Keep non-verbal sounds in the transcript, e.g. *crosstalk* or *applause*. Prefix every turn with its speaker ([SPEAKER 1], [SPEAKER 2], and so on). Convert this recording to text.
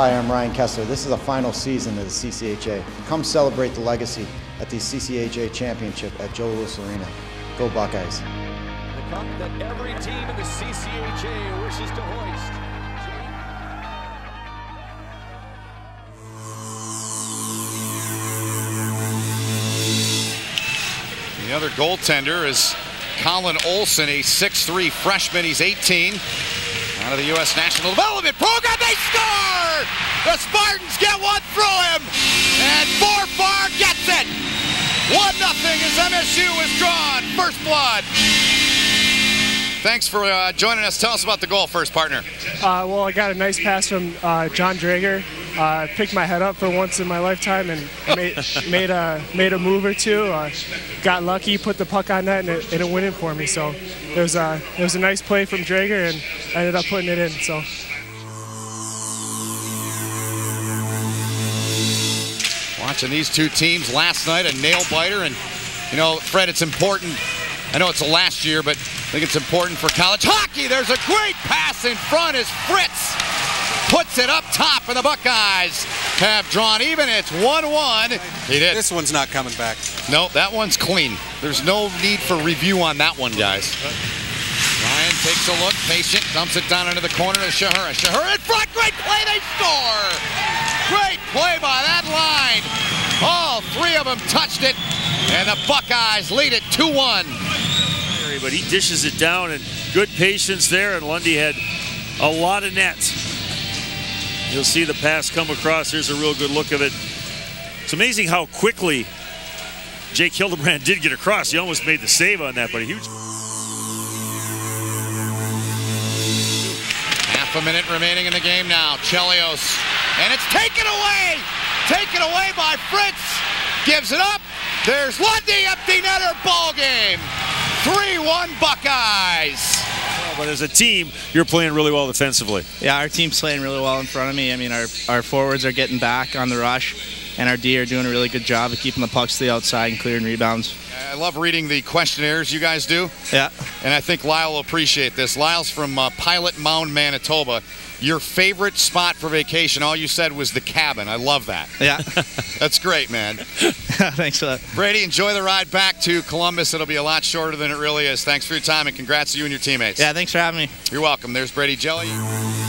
[SPEAKER 1] Hi, I'm Ryan Kesler. This is the final season of the CCHA. Come celebrate the legacy at the CCHA Championship at Joe Louis Arena. Go Buckeyes.
[SPEAKER 2] The cup that every team in the CCHA wishes to hoist.
[SPEAKER 3] The other goaltender is Collin Olson, a 6'3 freshman. He's 18. Out of the U.S. National Development Program, they score! The Spartans get one through him, and Forfar gets it! 1 nothing as MSU is drawn. First blood. Thanks for uh, joining us. Tell us about the goal, first partner.
[SPEAKER 4] Uh, well, I got a nice pass from uh, John Drager. Uh, picked my head up for once in my lifetime and made, made a made a move or two. Uh, got lucky, put the puck on net, and it, and it went in for me. So it was a it was a nice play from Drager, and I ended up putting it in. So.
[SPEAKER 3] Watching these two teams last night, a nail biter, and you know, Fred, it's important. I know it's the last year, but I think it's important for college hockey. There's a great pass in front as Fritz puts it up top, and the Buckeyes have drawn even. It's 1-1. He did.
[SPEAKER 5] This one's not coming back.
[SPEAKER 3] No, that one's clean. There's no need for review on that one, guys. Ryan takes a look, patient, dumps it down into the corner to Szczechura. Szczechura in front, great play, they score! Great play by that line. All three of them touched it, and the Buckeyes lead it 2-1.
[SPEAKER 6] But he dishes it down, and good patience there, and Lundy had a lot of net. You'll see the pass come across. Here's a real good look of it. It's amazing how quickly Jake Hildebrand did get across. He almost made the save on that, but a huge.
[SPEAKER 3] Half a minute remaining in the game now. Chelios, and it's taken away! Taken away by Fritz. Gives it up. There's Lundy, empty netter, ball game. 3-1 Buckeyes.
[SPEAKER 6] But as a team, you're playing really well defensively.
[SPEAKER 7] Yeah, our team's playing really well in front of me. I mean, our, our forwards are getting back on the rush, and our D are doing a really good job of keeping the pucks to the outside and clearing rebounds.
[SPEAKER 3] I love reading the questionnaires you guys do.
[SPEAKER 7] Yeah.
[SPEAKER 3] And I think Lyle will appreciate this. Lyle's from uh, Pilot Mound, Manitoba. Your favorite spot for vacation, all you said was the cabin. I love that.
[SPEAKER 7] Yeah. *laughs*
[SPEAKER 3] That's great, man. *laughs* *laughs*
[SPEAKER 7] Thanks for that.
[SPEAKER 3] Brady, enjoy the ride back to Columbus. It'll be a lot shorter than it really is. Thanks for your time and congrats to you and your teammates.
[SPEAKER 7] Yeah, thanks for having me.
[SPEAKER 3] You're welcome. There's Brady Hjelle.